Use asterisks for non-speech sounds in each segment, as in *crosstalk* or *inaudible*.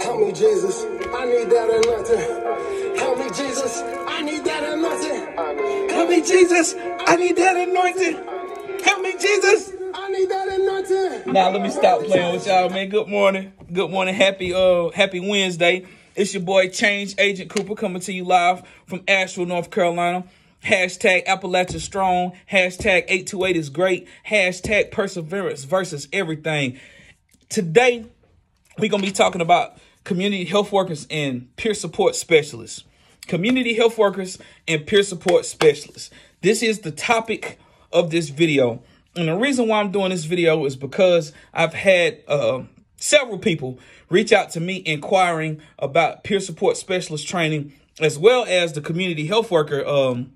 Help me, Jesus. I need that anointing. Help me, Jesus. I need that anointing. Help me, Jesus. I need that anointing. Help me, Jesus. I need that anointing. Now let me stop playing with y'all, man. Good morning. Good morning. Happy uh happy Wednesday. It's your boy Change Agent Cooper coming to you live from Asheville, North Carolina. Hashtag Appalachia Strong. Hashtag 828 is great. Hashtag Perseverance versus everything. Today, we're going to be talking about community health workers and peer support specialists. Community health workers and peer support specialists. This is the topic of this video. And the reason why I'm doing this video is because I've had uh, several people reach out to me inquiring about peer support specialist training as well as the community health worker um,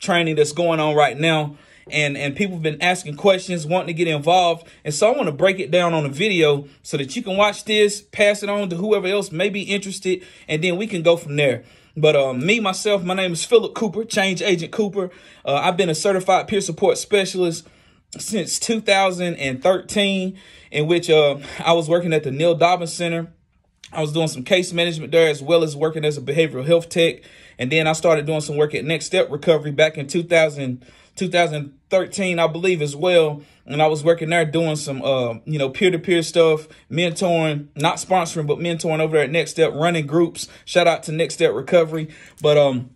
training that's going on right now. And, and people have been asking questions, wanting to get involved. And so I want to break it down on a video so that you can watch this, pass it on to whoever else may be interested, and then we can go from there. But um, me, myself, my name is Philip Cooper, Change Agent Cooper. Uh, I've been a certified peer support specialist since 2013, in which uh, I was working at the Neil Dobbins Center. I was doing some case management there as well as working as a behavioral health tech. And then I started doing some work at Next Step Recovery back in 2000, 2013, I believe, as well. And I was working there doing some, uh, you know, peer to peer stuff, mentoring, not sponsoring, but mentoring over there at Next Step, running groups. Shout out to Next Step Recovery. But um,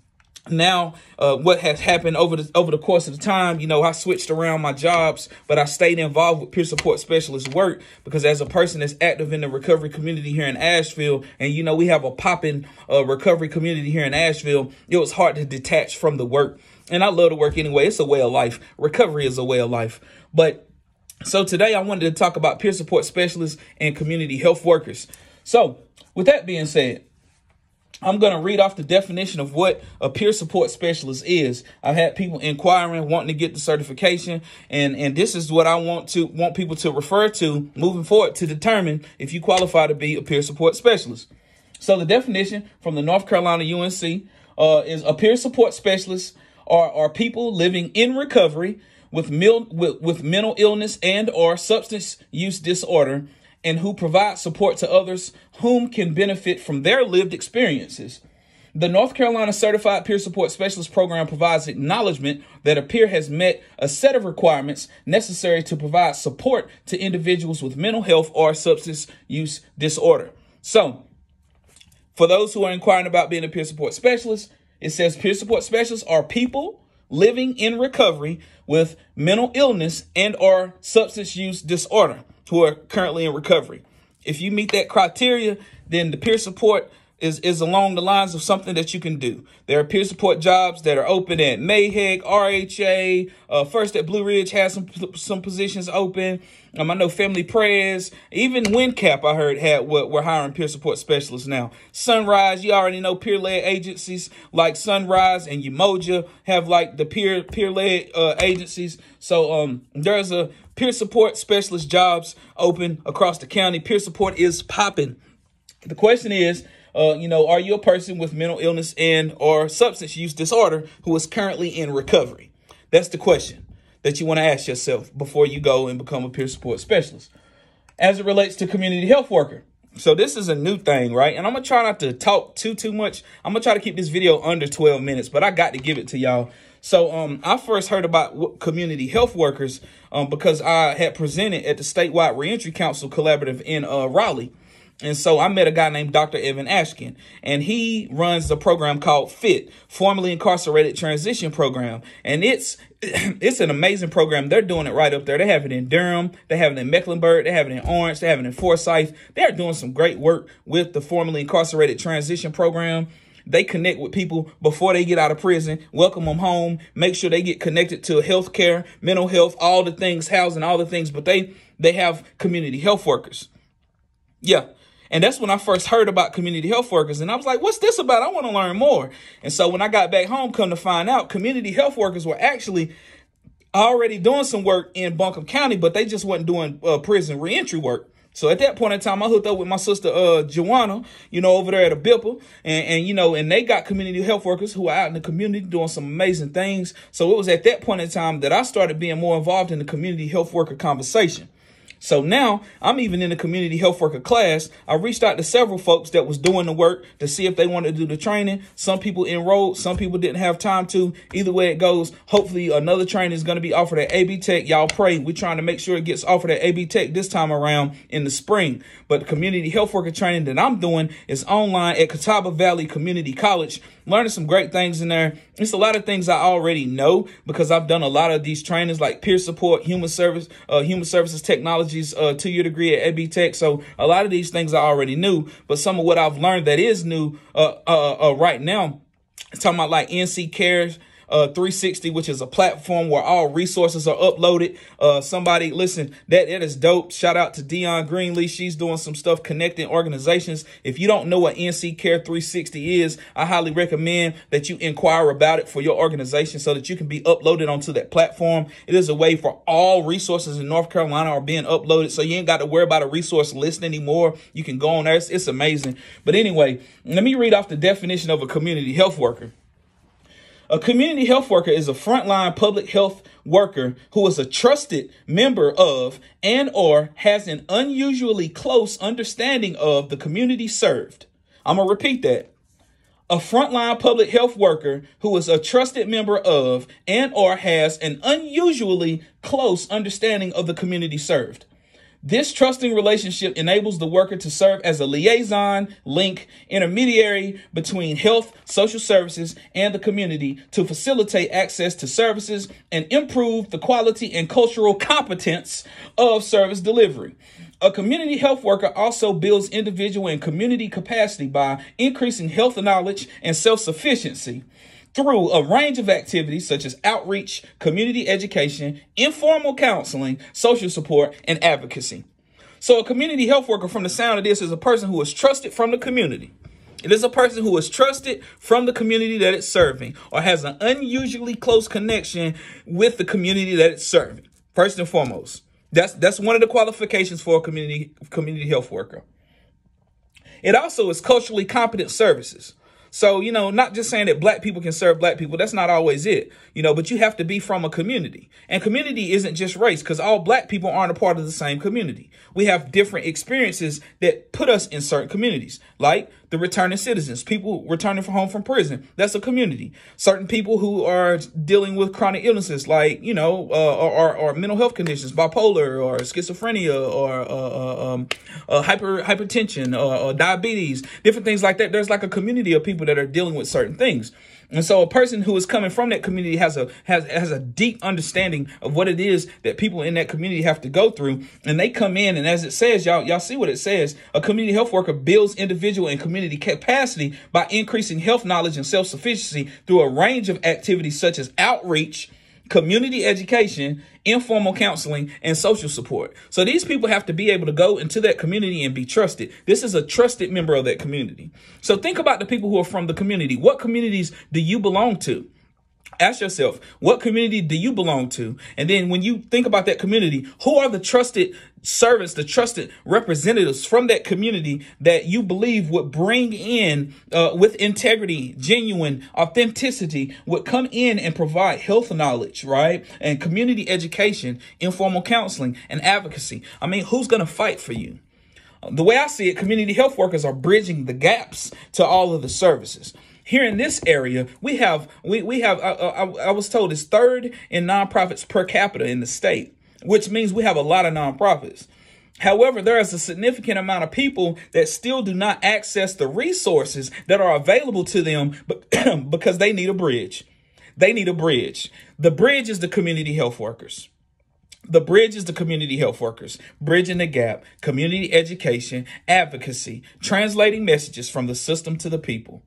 now uh, what has happened over the over the course of the time you know i switched around my jobs but i stayed involved with peer support specialist work because as a person that's active in the recovery community here in asheville and you know we have a popping uh, recovery community here in asheville it was hard to detach from the work. And i love to work anyway. It's a way of life. Recovery is a way of life. But so today i wanted to talk about peer support specialists and community health workers. So with that being said I'm going to read off the definition of what a peer support specialist is. I've had people inquiring, wanting to get the certification, and and this is what I want to want people to refer to moving forward to determine if you qualify to be a peer support specialist. So the definition from the North Carolina UNC uh, is a peer support specialist are are people living in recovery with, mil- with with mental illness and or substance use disorder and who provide support to others whom can benefit from their lived experiences. The North Carolina Certified Peer Support Specialist Program provides acknowledgement that a peer has met a set of requirements necessary to provide support to individuals with mental health or substance use disorder. So, for those who are inquiring about being a peer support specialist, it says peer support specialists are people living in recovery with mental illness and or substance use disorder who are currently in recovery. If you meet that criteria, then the peer support is, is along the lines of something that you can do. There are peer support jobs that are open at MAHEC, RHA, uh, first at Blue Ridge has some some positions open. Um, I know Family Prayers, even WNCAP I heard had what we're hiring peer support specialists now. Sunrise, you already know peer led agencies like Sunrise and Umoja have like the peer peer led uh, agencies. So um, there's a peer support specialist jobs open across the county. Peer support is popping. The question is, uh, you know, are you a person with mental illness and or substance use disorder who is currently in recovery? That's the question that you want to ask yourself before you go and become a peer support specialist. As it relates to community health worker. So this is a new thing, right? And I'm going to try not to talk too, too much. I'm going to try to keep this video under 12 minutes, but I got to give it to y'all. So um, I first heard about community health workers um, because I had presented at the statewide reentry council collaborative in uh, Raleigh. And so I met a guy named Dr. Evan Ashkin, and he runs a program called FIT, Formerly Incarcerated Transition Program. And it's *clears throat* it's an amazing program. They're doing it right up there. They have it in Durham, they have it in Mecklenburg, they have it in Orange, they have it in Forsyth. They're doing some great work with the Formerly Incarcerated Transition Program. They connect with people before they get out of prison, welcome them home, make sure they get connected to health care, mental health, all the things, housing, all the things, but they they have community health workers. Yeah. And that's when I first heard about community health workers. And I was like, what's this about? I want to learn more. And so when I got back home, come to find out, community health workers were actually already doing some work in Buncombe County, but they just wasn't doing uh, prison reentry work. So at that point in time, I hooked up with my sister uh Joanna, you know, over there at ABIPA, and, and you know, and they got community health workers who are out in the community doing some amazing things. So it was at that point in time that I started being more involved in the community health worker conversation. So now I'm even in the community health worker class. I reached out to several folks that was doing the work to see if they wanted to do the training. Some people enrolled, some people didn't have time to. Either way it goes, hopefully another training is going to be offered at AB Tech. Y'all pray. We're trying to make sure it gets offered at AB Tech this time around in the spring. But the community health worker training that I'm doing is online at Catawba Valley Community College learning some great things in there. It's a lot of things I already know because I've done a lot of these trainings like peer support, human service, uh, human services technologies, uh, two year degree at AB Tech. So a lot of these things I already knew, but some of what I've learned that is new uh, uh, uh right now, it's talking about like NC Cares uh, 360, which is a platform where all resources are uploaded. Uh, somebody, listen, that, that is dope. Shout out to Dion Greenlee. She's doing some stuff connecting organizations. If you don't know what NC Care 360 is, I highly recommend that you inquire about it for your organization so that you can be uploaded onto that platform. It is a way for all resources in North Carolina are being uploaded. So you ain't got to worry about a resource list anymore. You can go on there. It's, it's amazing. But anyway, let me read off the definition of a community health worker. A community health worker is a frontline public health worker who is a trusted member of and or has an unusually close understanding of the community served. I'm going to repeat that. A frontline public health worker who is a trusted member of and or has an unusually close understanding of the community served. This trusting relationship enables the worker to serve as a liaison, link, intermediary between health, social services, and the community to facilitate access to services and improve the quality and cultural competence of service delivery. A community health worker also builds individual and community capacity by increasing health knowledge and self sufficiency through a range of activities such as outreach, community education, informal counseling, social support, and advocacy. So, a community health worker, from the sound of this, is a person who is trusted from the community. It is a person who is trusted from the community that it's serving or has an unusually close connection with the community that it's serving. First and foremost, that's that's one of the qualifications for a community community health worker. It also is culturally competent services. So, you know, not just saying that black people can serve black people, that's not always it, you know, but you have to be from a community. And community isn't just race because all black people aren't a part of the same community. We have different experiences that put us in certain communities, like the returning citizens, people returning from home from prison. That's a community. Certain people who are dealing with chronic illnesses, like, you know, uh, or, or, mental health conditions, bipolar or schizophrenia or uh, uh, um, uh, hyper hypertension or, or diabetes, different things like that. There's like a community of people that are dealing with certain things. And so a person who is coming from that community has a has has a deep understanding of what it is that people in that community have to go through. And they come in and as it says, y'all y'all see what it says, a community health worker builds individual and community capacity by increasing health knowledge and self-sufficiency through a range of activities such as outreach, community education, informal counseling, and social support. So these people have to be able to go into that community and be trusted. This is a trusted member of that community. So think about the people who are from the community. What communities do you belong to? Ask yourself, what community do you belong to? And then when you think about that community, who are the trusted servants, the trusted representatives from that community that you believe would bring in uh, with integrity, genuine authenticity, would come in and provide health knowledge, right? And community education, informal counseling, and advocacy. I mean, who's going to fight for you? The way I see it, community health workers are bridging the gaps to all of the services here in this area, we have we we have I, I, I was told it's third in nonprofits per capita in the state, which means we have a lot of nonprofits. However, there is a significant amount of people that still do not access the resources that are available to them *clears throat* because they need a bridge. They need a bridge. The bridge is the community health workers. The bridge is the community health workers, bridging the gap, community education, advocacy, translating messages from the system to the people.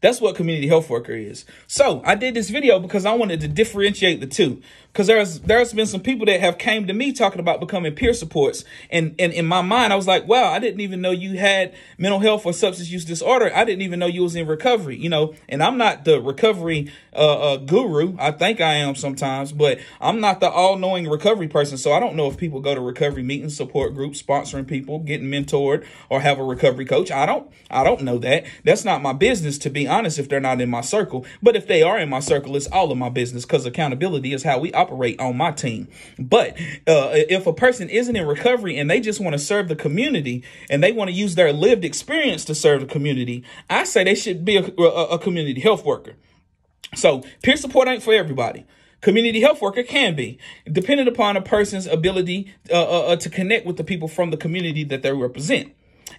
That's what community health worker is. So I did this video because I wanted to differentiate the two because there's there's been some people that have came to me talking about becoming peer supports. And and in my mind i was like wow i didn't even know you had mental health or substance use disorder. I didn't even know you was in recovery you know? And i'm not the recovery uh, uh, guru. I think i am sometimes but i'm not the all-knowing recovery person. So i don't know if people go to recovery meetings support groups sponsoring people getting mentored or have a recovery coach. I don't i don't know that. That's not my business to be honest if they're not in my circle. But if they are in my circle it's all of my business because accountability is how we operate operate on my team. But uh, if a person isn't in recovery and they just want to serve the community and they want to use their lived experience to serve the community, I say they should be a, a, a community health worker. So peer support ain't for everybody. Community health worker can be, depending upon a person's ability uh, uh, uh to connect with the people from the community that they represent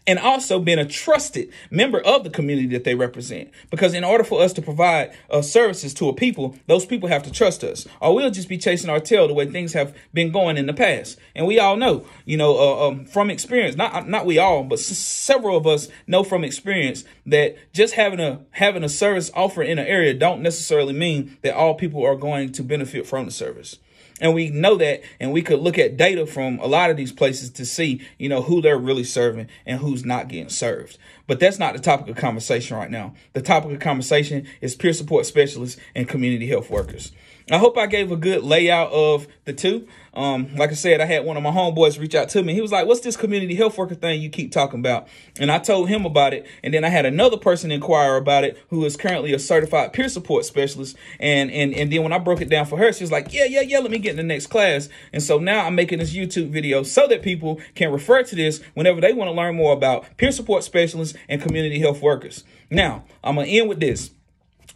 and also being a trusted member of the community that they represent. Because in order for us to provide uh, services to a people, those people have to trust us, or we'll just be chasing our tail the way things have been going in the past. And we all know, you know, uh, um, from experience, not not we all, but s- several of us know from experience that just having a having a service offered in an area don't necessarily mean that all people are going to benefit from the service. And we know that, and we could look at data from a lot of these places to see, you know, who they're really serving and who's not getting served. But that's not the topic of conversation right now. The topic of conversation is peer support specialists and community health workers. I hope I gave a good layout of the two. Um, like I said, I had one of my homeboys reach out to me. He was like, "What's this community health worker thing you keep talking about?" And I told him about it. And then I had another person inquire about it who is currently a certified peer support specialist. And and and then when I broke it down for her, she was like, "Yeah, yeah, yeah. Let me get in the next class." And so now I'm making this YouTube video so that people can refer to this whenever they want to learn more about peer support specialists and community health workers. Now I'm gonna end with this.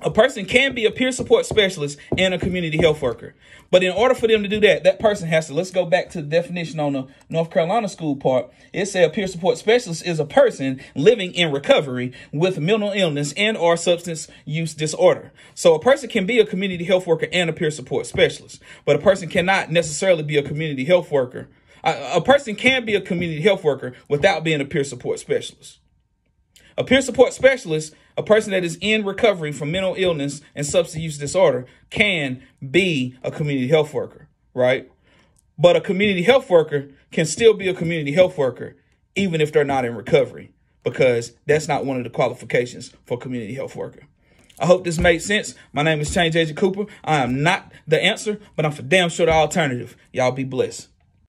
A person can be a peer support specialist and a community health worker. But in order for them to do that, that person has to, let's go back to the definition on the North Carolina school part. It said a peer support specialist is a person living in recovery with mental illness and or substance use disorder. So a person can be a community health worker and a peer support specialist, but a person cannot necessarily be a community health worker. A, a person can be a community health worker without being a peer support specialist. A peer support specialist, a person that is in recovery from mental illness and substance use disorder, can be a community health worker, right? But a community health worker can still be a community health worker even if they're not in recovery because that's not one of the qualifications for community health worker. I hope this made sense. My name is Change Agent Cooper. I am not the answer, but I'm for damn sure the alternative. Y'all be blessed.